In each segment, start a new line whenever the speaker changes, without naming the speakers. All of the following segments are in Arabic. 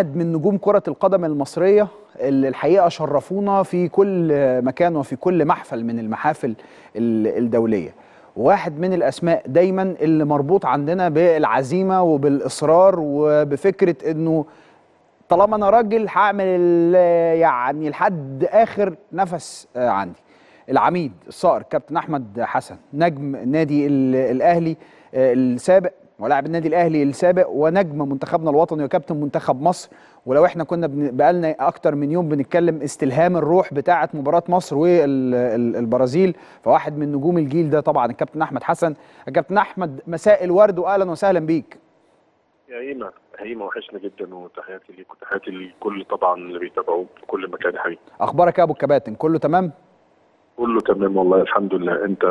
واحد من نجوم كرة القدم المصرية اللي الحقيقة شرفونا في كل مكان وفي كل محفل من المحافل ال- الدولية. واحد من الأسماء دايما اللي مربوط عندنا بالعزيمة وبالإصرار وبفكرة إنه طالما أنا راجل هعمل يعني لحد آخر نفس عندي. العميد الصقر كابتن أحمد حسن نجم النادي ال- الأهلي السابق. ولاعب النادي الأهلي السابق ونجم منتخبنا الوطني وكابتن منتخب مصر. ولو إحنا كنا بقالنا أكتر من يوم بنتكلم استلهام الروح بتاعه مباراة مصر والبرازيل فواحد من نجوم الجيل ده طبعا الكابتن أحمد حسن. الكابتن أحمد مساء الورد واهلا وسهلا بيك.
يا هيما هيما وحشنا جدا وتحياتي ليك وتحياتي للكل طبعا اللي بيتابعوك في كل مكان يا حبيبي.
أخبارك يا أبو الكباتن؟ كله تمام؟
كله تمام والله الحمد لله. أنت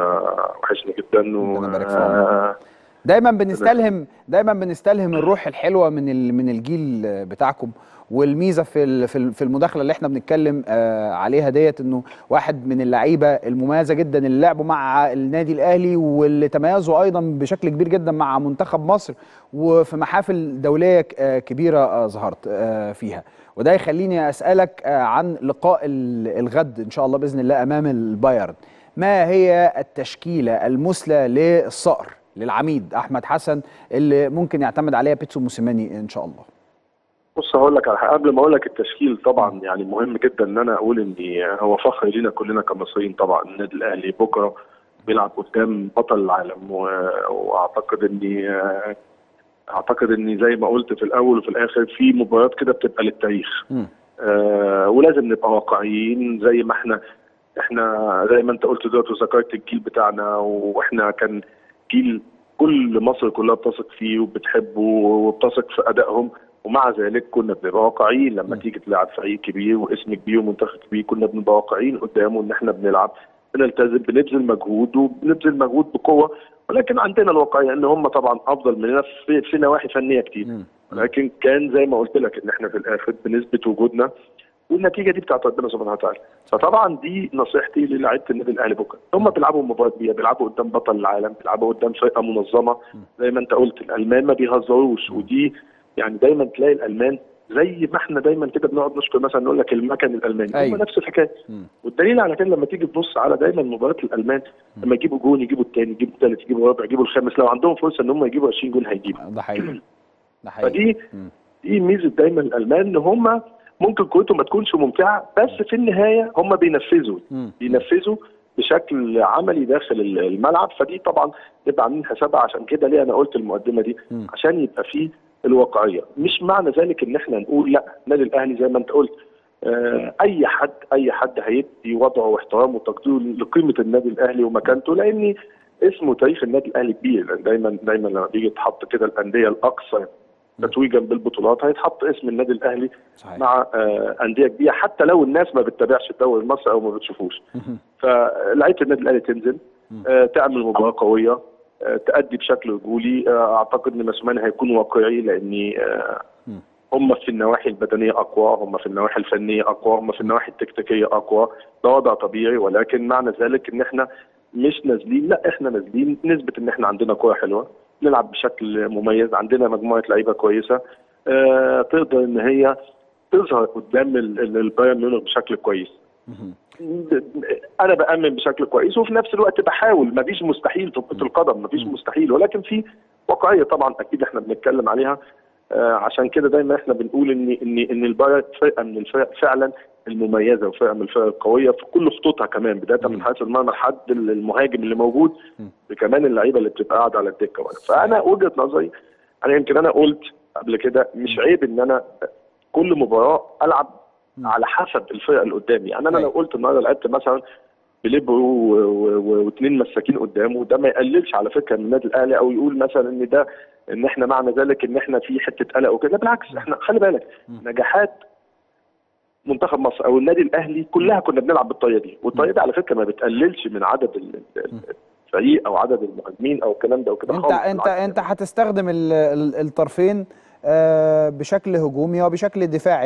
وحشنا جدا و
دايما بنستلهم دايما بنستلهم الروح الحلوة من من الجيل بتاعكم. والميزة في في ال- في المداخلة اللي إحنا بنتكلم آه، عليها ديت إنه واحد من اللعيبة المميزة جدا اللي لعبوا مع النادي الأهلي واللي تميزوا أيضا بشكل كبير جدا مع منتخب مصر وفي محافل دولية آه، كبيرة آه، ظهرت فيها. وده يخليني أسألك عن لقاء ال- الغد إن شاء الله بإذن الله أمام البايرن. ما هي التشكيلة المثلى للصقر للعميد أحمد حسن اللي ممكن يعتمد عليها بيتسو موسيماني إن شاء الله
بص هقول لك على حاجة قبل ما أقول لك التشكيل طبعا يعني مهم جدا إن أنا أقول إن هو فخر لينا كلنا كمصريين طبعا النادي الأهلي بكرة بيلعب قدام بطل العالم. وأعتقد اني أعتقد اني زي ما قلت في الأول وفي الآخر في مباريات كده بتبقى للتاريخ. آه ولازم نبقى واقعيين زي ما إحنا إحنا زي ما أنت قلت دلوقتي وذكرت الجيل بتاعنا وإحنا كان جيل كل مصر كلها بتثق فيه وبتحبه وبتثق في أدائهم. ومع ذلك كنا بنبقى واقعيين لما. تيجي تلعب فريق كبير واسم كبير ومنتخب كبير كنا بنبقى واقعيين قدامه إن إحنا بنلعب. بنلتزم بنبذل مجهود وبنبذل مجهود بقوة. ولكن عندنا الواقعية إن هم طبعا أفضل مننا في, في نواحي فنية كتير. ولكن كان زي ما قلت لك إن إحنا في الآخر بنثبت وجودنا. والنتيجة دي بتاعت ربنا سبحانه وتعالى. فطبعا دي نصيحتي للاعيبه النادي الأهلي بكرة. هم بيلعبوا مباراه كبيره بيلعبوا قدام بطل العالم بيلعبوا قدام فرقه منظمة. زي ما انت قلت الألمان ما بيهزروش. ودي يعني دايما تلاقي الألمان زي ما إحنا دايما كده بنقعد نشكر مثلا نقول لك المكن الألماني.
أيوة.
هم نفس
الحكاية.
والدليل على كده لما تيجي تبص على دايما مباريات الألمان لما يجيبوا جون يجيبوا الثاني يجيبوا الثالث يجيبوا الرابع يجيبوا الخامس لو عندهم فرصة إن هم يجيبوا 20 جون هيجيبوا.
ده حقيقي. ده حقيقي.
فدي. دي ميزة دايما الألمان إن هم ممكن كورتهم ما تكونش ممتعة بس في النهاية هم بينفذوا. بينفذوا بشكل عملي داخل الملعب فدي طبعا نبقى عاملين حسابها عشان كده ليه أنا قلت المقدمة دي. عشان يبقى فيه الواقعية مش معنى ذلك إن إحنا نقول لأ النادي الأهلي زي ما أنت قلت آه، أي حد أي حد هيدي وضعه واحترامه وتقديره لقيمة النادي الأهلي ومكانته لأن اسمه وتاريخ النادي الأهلي كبير دايما دايما لما بيجي يتحط كده الأندية الاكثر تتويجا بالبطولات هيتحط اسم النادي الأهلي
صحيح.
مع آه، أندية كبيرة حتى لو الناس ما بتتابعش الدوري المصري أو ما بتشوفوش. فلعيبة النادي الأهلي تنزل آه، تعمل مباراة قوية آه، تأدي بشكل رجولي آه، أعتقد إن مسومان هيكون واقعي لأن آه،. هم في النواحي البدنية أقوى هم في النواحي الفنية أقوى هم في النواحي التكتيكية أقوى. ده وضع طبيعي ولكن معنى ذلك إن إحنا مش نازلين لا إحنا نازلين نثبت إن إحنا عندنا كوره حلوة. نلعب بشكل مميز. عندنا مجموعة لعيبة كويسة. آه، تقدر إن هي تظهر قدام ال- ال- البايرن ميونخ بشكل كويس. أنا بأمن بشكل كويس وفي نفس الوقت بحاول. مفيش مستحيل في كرة القدم مفيش مستحيل. ولكن في واقعية طبعا أكيد إحنا بنتكلم عليها. عشان كده دايما إحنا بنقول ان ان إن البايرن فرقة من الفرق فعلا المميزة وفرقة من الفرق القوية في كل خطوطها كمان بداية من حارس المرمى لحد المهاجم اللي موجود بكمان اللعيبة اللي بتبقى قاعدة على الدكة فأنا وجهة نظري أنا يمكن أنا قلت قبل كده مش عيب إن أنا كل مباراة ألعب على حسب الفرقة اللي قدامي. يعني أنا لو
أيوة.
قلت النهارده لعبت مثلا بليبرو واثنين مساكين قدامه. ده ما يقللش على فكرة من النادي الأهلي أو يقول مثلا إن ده إن إحنا معنى ذلك إن إحنا في حتة قلق وكده بالعكس إحنا خلي بالك نجاحات منتخب مصر أو النادي الأهلي كلها كنا بنلعب بالطريقة دي. والطريقة دي على فكرة ما بتقللش من عدد ال- ال- الفريق أو عدد المهاجمين أو الكلام ده وكده
انت انت. أنت هتستخدم ال- ال- الطرفين آه، بشكل هجومي وبشكل دفاعي.